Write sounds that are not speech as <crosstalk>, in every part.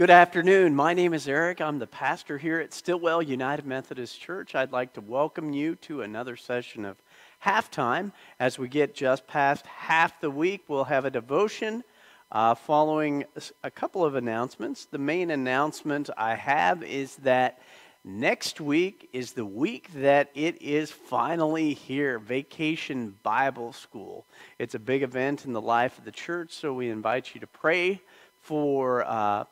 Good, afternoon. My name is Eric. I'm the pastor here at Stilwell United Methodist Church. I'd like to welcome you to another session of halftime. As we get just past half the week, we'll have a devotion uh, following a couple of announcements. The main announcement I have is that next week is the week that it is finally here Vacation Bible School. It's a big event in the life of the church, so we invite you to pray for, uh,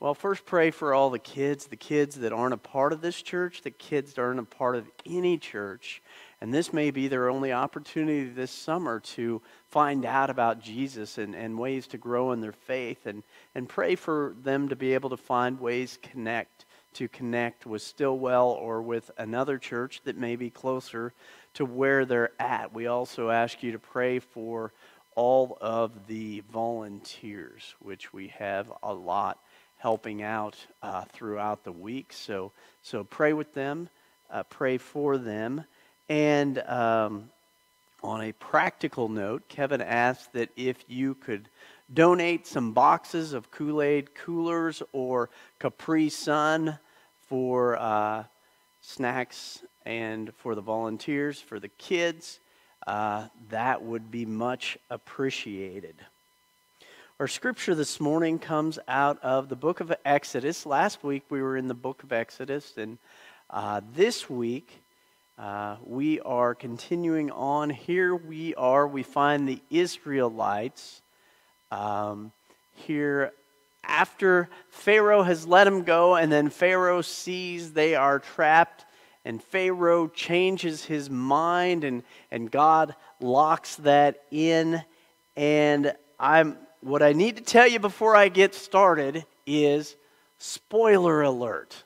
well, first pray for all the kids, the kids that aren't a part of this church, the kids that aren't a part of any church. And this may be their only opportunity this summer to find out about Jesus and, and ways to grow in their faith. And, and pray for them to be able to find ways connect to connect with Stilwell or with another church that may be closer to where they're at. We also ask you to pray for all of the volunteers, which we have a lot helping out uh, throughout the week. So, so pray with them, uh, pray for them. And um, on a practical note, Kevin asked that if you could donate some boxes of Kool Aid coolers or Capri Sun for uh, snacks and for the volunteers, for the kids uh, that would be much appreciated. Our scripture this morning comes out of the book of Exodus. Last week we were in the book of Exodus, and uh, this week uh, we are continuing on. Here we are, we find the Israelites um, here after Pharaoh has let them go, and then Pharaoh sees they are trapped and Pharaoh changes his mind and, and God locks that in. And I'm what I need to tell you before I get started is spoiler alert.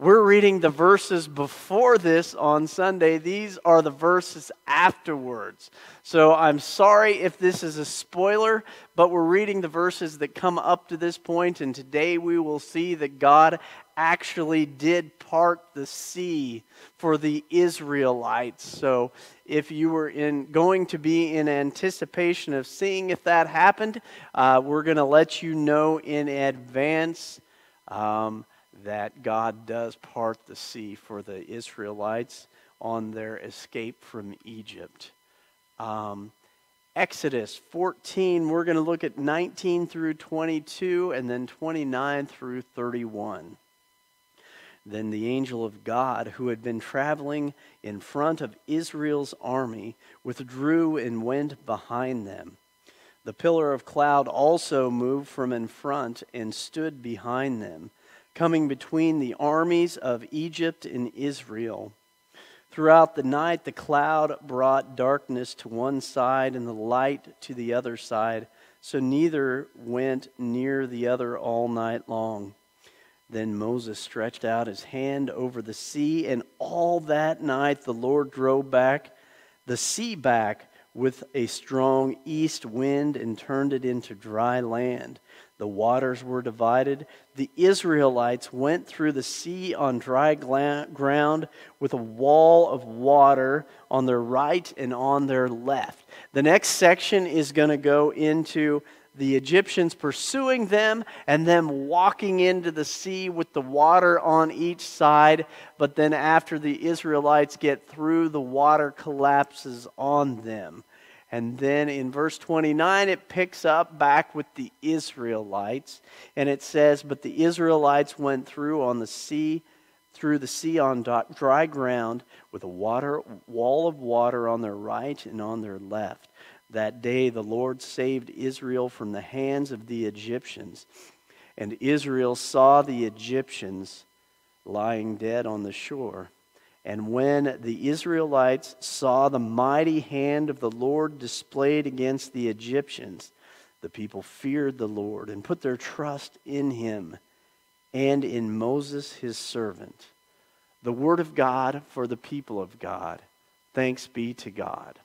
We're reading the verses before this on Sunday. These are the verses afterwards. So I'm sorry if this is a spoiler, but we're reading the verses that come up to this point, and today we will see that God actually did part the sea for the Israelites. So if you were in going to be in anticipation of seeing if that happened, uh, we're going to let you know in advance. Um, that God does part the sea for the Israelites on their escape from Egypt. Um, Exodus 14, we're going to look at 19 through 22 and then 29 through 31. Then the angel of God, who had been traveling in front of Israel's army, withdrew and went behind them. The pillar of cloud also moved from in front and stood behind them coming between the armies of Egypt and Israel. Throughout the night, the cloud brought darkness to one side and the light to the other side, so neither went near the other all night long. Then Moses stretched out his hand over the sea, and all that night the Lord drove back the sea back with a strong east wind and turned it into dry land. The waters were divided. The Israelites went through the sea on dry ground with a wall of water on their right and on their left. The next section is going to go into the Egyptians pursuing them and them walking into the sea with the water on each side. But then, after the Israelites get through, the water collapses on them. And then in verse 29, it picks up back with the Israelites. And it says, But the Israelites went through on the sea, through the sea on dry ground, with a water, wall of water on their right and on their left. That day the Lord saved Israel from the hands of the Egyptians. And Israel saw the Egyptians lying dead on the shore. And when the Israelites saw the mighty hand of the Lord displayed against the Egyptians, the people feared the Lord and put their trust in him and in Moses his servant. The word of God for the people of God. Thanks be to God.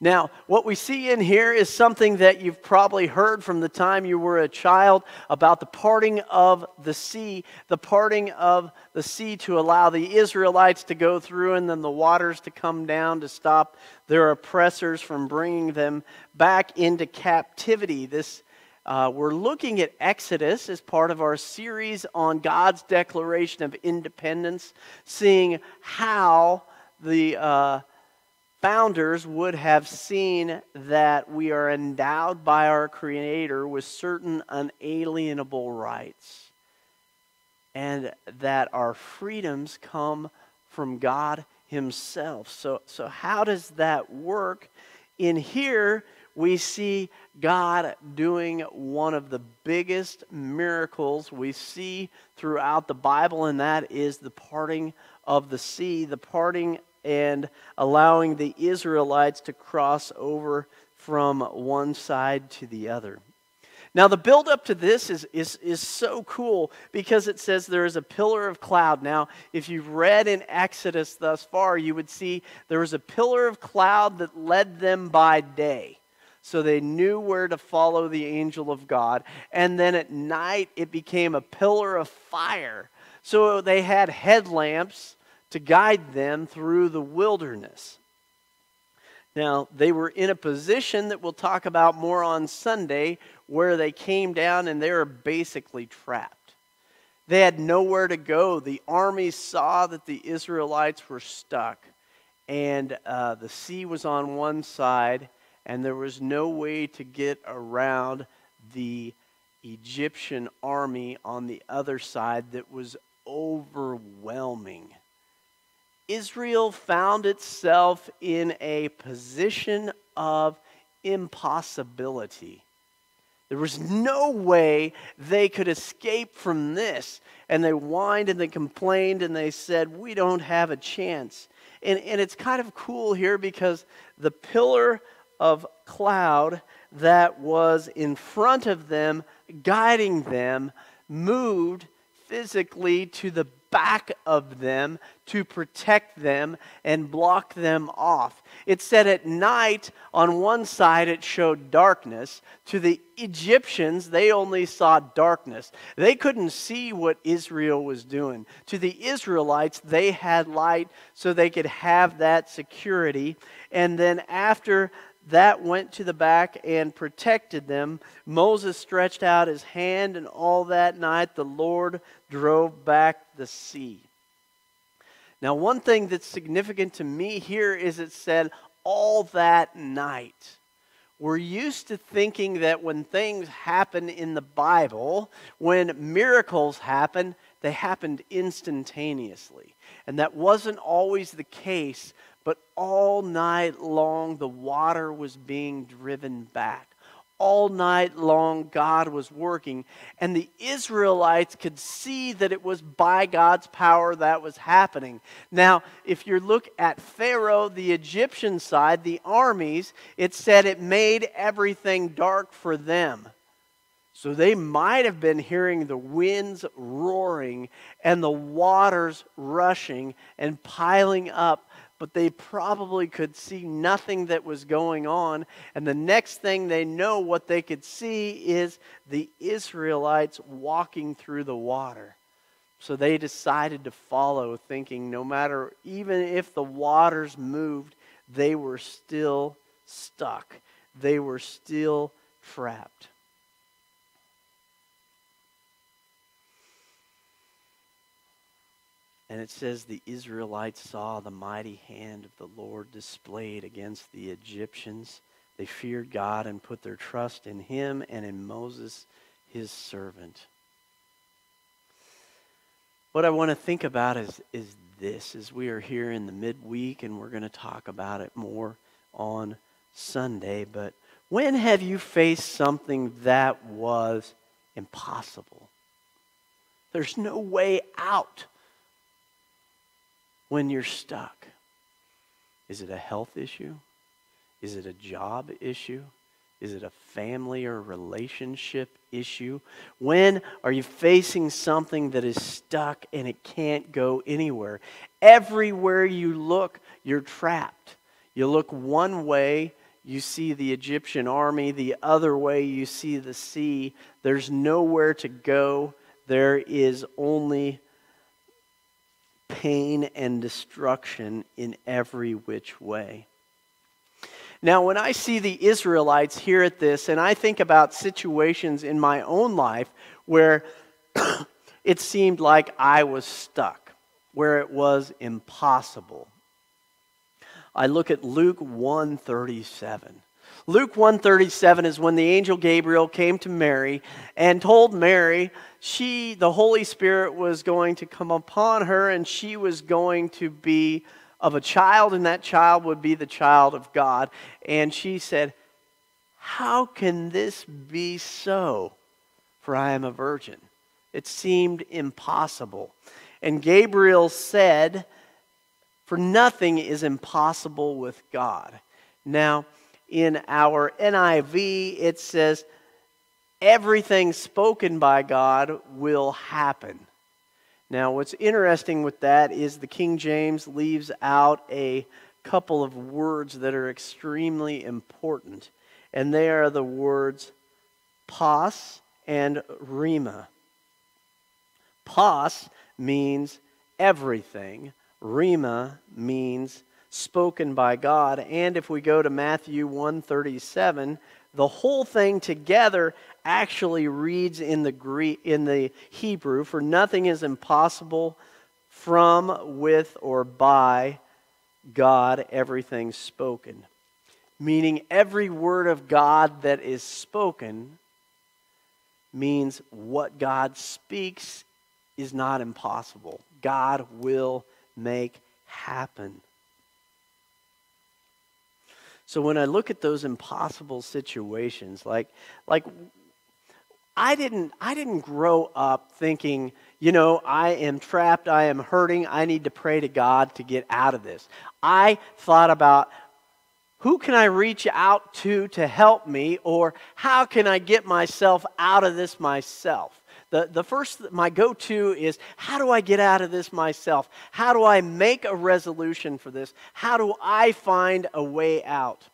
Now, what we see in here is something that you've probably heard from the time you were a child about the parting of the sea, the parting of the sea to allow the Israelites to go through and then the waters to come down to stop their oppressors from bringing them back into captivity. This Uh, we're looking at Exodus as part of our series on God's declaration of independence, seeing how the uh, founders would have seen that we are endowed by our Creator with certain unalienable rights, and that our freedoms come from God Himself. So, so how does that work? In here, we see God doing one of the biggest miracles we see throughout the Bible, and that is the parting of the sea, the parting and allowing the Israelites to cross over from one side to the other. Now, the build up to this is, is, is so cool because it says there is a pillar of cloud. Now, if you've read in Exodus thus far, you would see there was a pillar of cloud that led them by day so they knew where to follow the angel of God. And then at night, it became a pillar of fire. So they had headlamps to guide them through the wilderness. Now, they were in a position that we'll talk about more on Sunday where they came down and they were basically trapped. They had nowhere to go. The army saw that the Israelites were stuck, and uh, the sea was on one side and there was no way to get around the Egyptian army on the other side that was overwhelming. Israel found itself in a position of impossibility. There was no way they could escape from this. And they whined and they complained and they said, We don't have a chance. And, and it's kind of cool here because the pillar of cloud that was in front of them, guiding them, moved physically to the back of them to protect them and block them off. It said at night, on one side, it showed darkness. To the Egyptians, they only saw darkness. They couldn't see what Israel was doing. To the Israelites, they had light so they could have that security. And then after that went to the back and protected them. Moses stretched out his hand, and all that night the Lord drove back the sea. Now, one thing that's significant to me here is it said, all that night. We're used to thinking that when things happen in the Bible, when miracles happen, they happened instantaneously. And that wasn't always the case all night long, the water was being driven back. All night long, God was working, and the Israelites could see that it was by God's power that was happening. Now, if you look at Pharaoh, the Egyptian side, the armies, it said it made everything dark for them. So they might have been hearing the winds roaring and the waters rushing and piling up but they probably could see nothing that was going on. And the next thing they know, what they could see is the Israelites walking through the water. So they decided to follow, thinking no matter, even if the waters moved, they were still stuck. They were still trapped. And it says the Israelites saw the mighty hand of the Lord displayed against the Egyptians. They feared God and put their trust in him and in Moses, his servant. What I want to think about is, is this as we are here in the midweek and we're going to talk about it more on Sunday. But when have you faced something that was impossible? There's no way out when you're stuck? Is it a health issue? Is it a job issue? Is it a family or relationship issue? When are you facing something that is stuck and it can't go anywhere? Everywhere you look, you're trapped. You look one way, you see the Egyptian army, the other way, you see the sea. There's nowhere to go, there is only pain and destruction in every which way. Now, when I see the Israelites here at this, and I think about situations in my own life where <coughs> it seemed like I was stuck, where it was impossible. I look at Luke 137. Luke 137 is when the angel Gabriel came to Mary and told Mary she the Holy Spirit was going to come upon her and she was going to be of a child, and that child would be the child of God. And she said, How can this be so? For I am a virgin. It seemed impossible. And Gabriel said, For nothing is impossible with God. Now, in our NIV, it says, Everything spoken by God will happen. Now, what's interesting with that is the King James leaves out a couple of words that are extremely important, and they are the words pas and rhema. Pas means everything, rhema means spoken by God. And if we go to Matthew 137, the whole thing together actually reads in the Greek in the Hebrew for nothing is impossible from with or by God everything spoken. Meaning every word of God that is spoken means what God speaks is not impossible. God will make happen so when I look at those impossible situations, like, like I didn't, I didn't grow up thinking, you know, I am trapped, I am hurting, I need to pray to God to get out of this. I thought about who can I reach out to to help me, or how can I get myself out of this myself? The, the first, my go to is how do I get out of this myself? How do I make a resolution for this? How do I find a way out?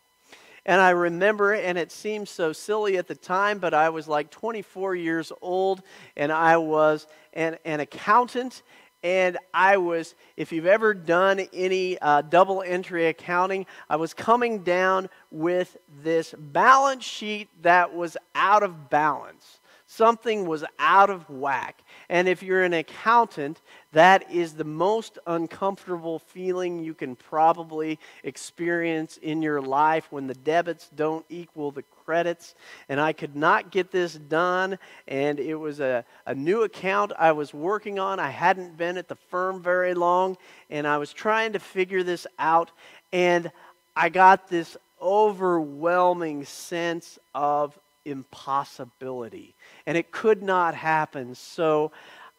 And I remember, and it seems so silly at the time, but I was like 24 years old, and I was an, an accountant. And I was, if you've ever done any uh, double entry accounting, I was coming down with this balance sheet that was out of balance. Something was out of whack. And if you're an accountant, that is the most uncomfortable feeling you can probably experience in your life when the debits don't equal the credits. And I could not get this done. And it was a, a new account I was working on. I hadn't been at the firm very long. And I was trying to figure this out. And I got this overwhelming sense of impossibility. And it could not happen. So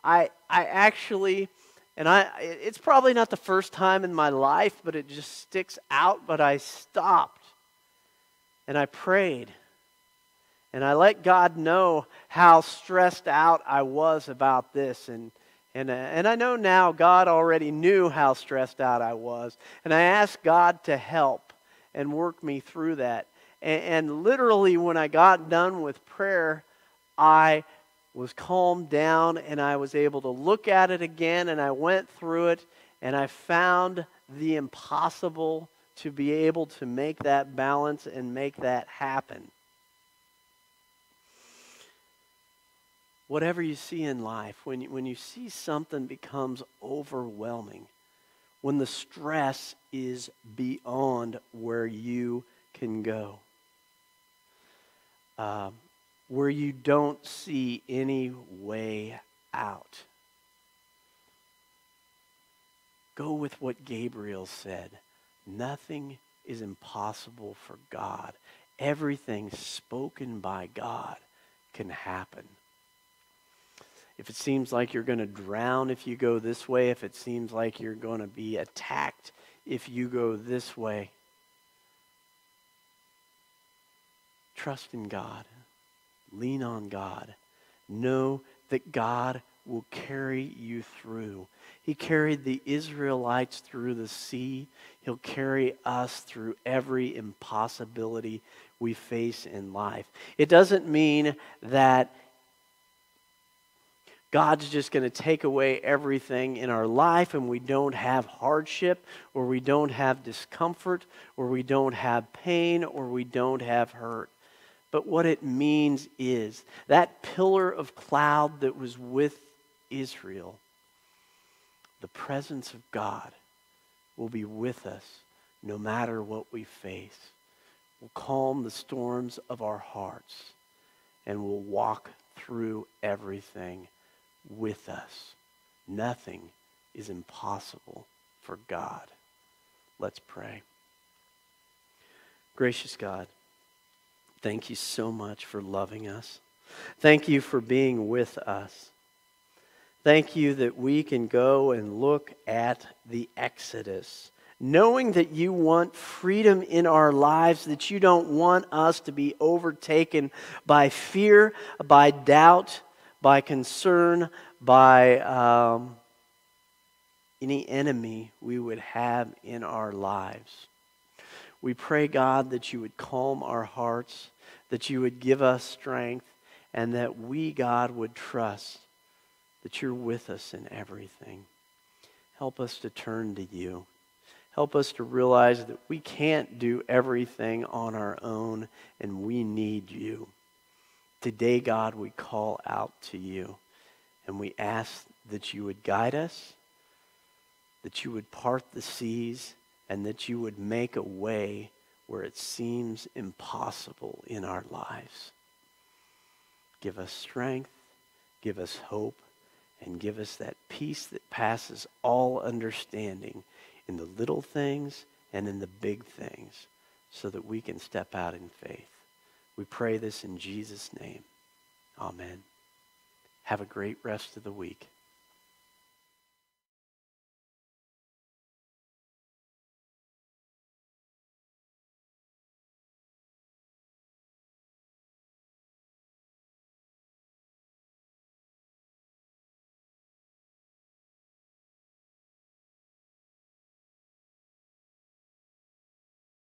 I, I actually, and I, it's probably not the first time in my life, but it just sticks out. But I stopped and I prayed. And I let God know how stressed out I was about this. And, and, uh, and I know now God already knew how stressed out I was. And I asked God to help and work me through that. And, and literally, when I got done with prayer, I was calmed down and I was able to look at it again and I went through it and I found the impossible to be able to make that balance and make that happen. Whatever you see in life, when you, when you see something becomes overwhelming, when the stress is beyond where you can go. Um, where you don't see any way out. Go with what Gabriel said. Nothing is impossible for God. Everything spoken by God can happen. If it seems like you're going to drown if you go this way, if it seems like you're going to be attacked if you go this way, trust in God. Lean on God. Know that God will carry you through. He carried the Israelites through the sea. He'll carry us through every impossibility we face in life. It doesn't mean that God's just going to take away everything in our life and we don't have hardship or we don't have discomfort or we don't have pain or we don't have hurt. But what it means is that pillar of cloud that was with Israel, the presence of God will be with us no matter what we face. Will calm the storms of our hearts and will walk through everything with us. Nothing is impossible for God. Let's pray. Gracious God, thank you so much for loving us. Thank you for being with us. Thank you that we can go and look at the Exodus, knowing that you want freedom in our lives, that you don't want us to be overtaken by fear, by doubt, by concern, by um, any enemy we would have in our lives. We pray, God, that you would calm our hearts, that you would give us strength, and that we, God, would trust that you're with us in everything. Help us to turn to you. Help us to realize that we can't do everything on our own and we need you. Today, God, we call out to you and we ask that you would guide us, that you would part the seas, and that you would make a way where it seems impossible in our lives. Give us strength, give us hope, and give us that peace that passes all understanding in the little things and in the big things so that we can step out in faith. We pray this in Jesus' name. Amen. Have a great rest of the week.